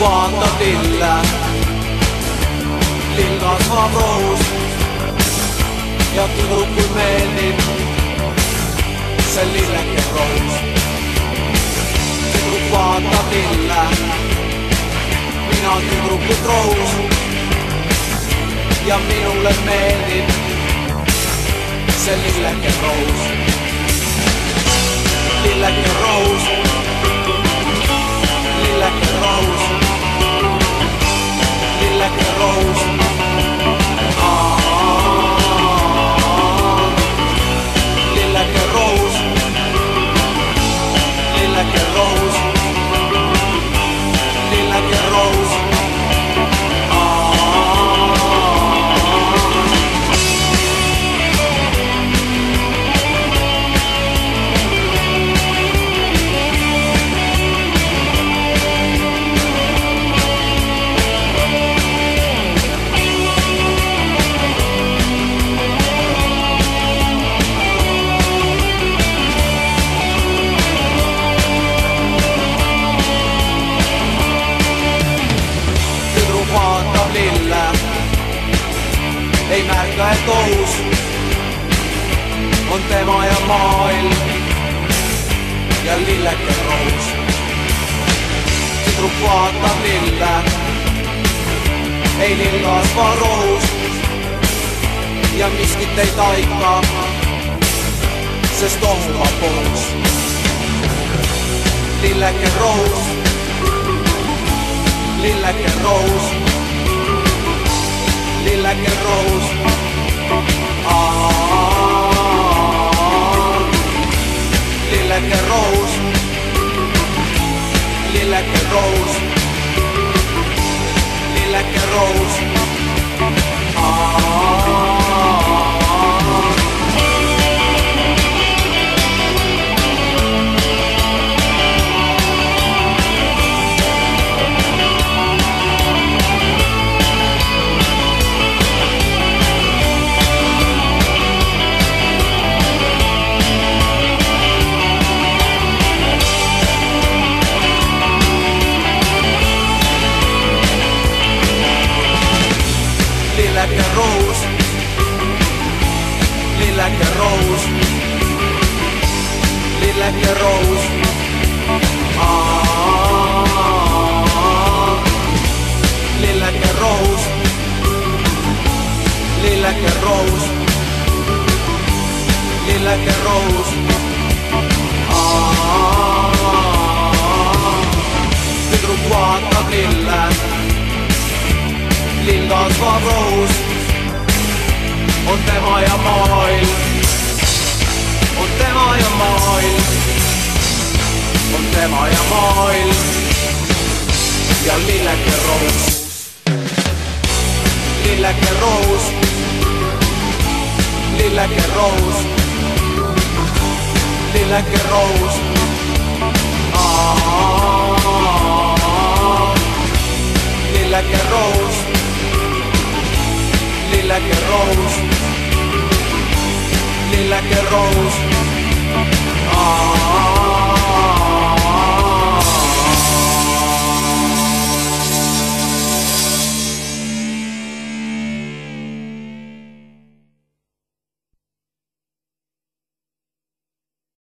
lille. lill kasvab rohus ja tüdrukul meeldib see lilleke rohus. tüdruk vaatab lille, mina tüdrukut rohus ja minule meeldib see lilleke rohus. lilleke rohus, ei märka, et ohus on tema ja maailm ja lilleke rohus. tüdruk vaatab lille, ei lill kasva rohus ja miskit ei taika, sest ohuma kohus. lilleke rohus lilleke rohus, lilleke rohus. lilleke rohus, lilleke rohus, lilleke lilleke rohus, lilleke rohus, lilleke rohus. lilleke rohus, lilleke rohus, lilleke rohus. tüdruk vaatab lille lill kasvab rohus, on tema ja maailm, on tema ja maailm, on tema ja maailm ja lilleke rohus, lilleke rohus, lilleke rohus, lilleke rohus. lilleke rohus lilleke rohus, lilleke rohus.